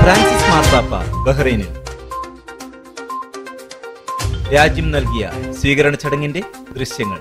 Francis മാർപ്പാപ്പ ബഹ്റൈനിൽ. രാജ്യം നൽകിയ സ്വീകരണ ചടങ്ങിന്റെ ദൃശ്യങ്ങൾ.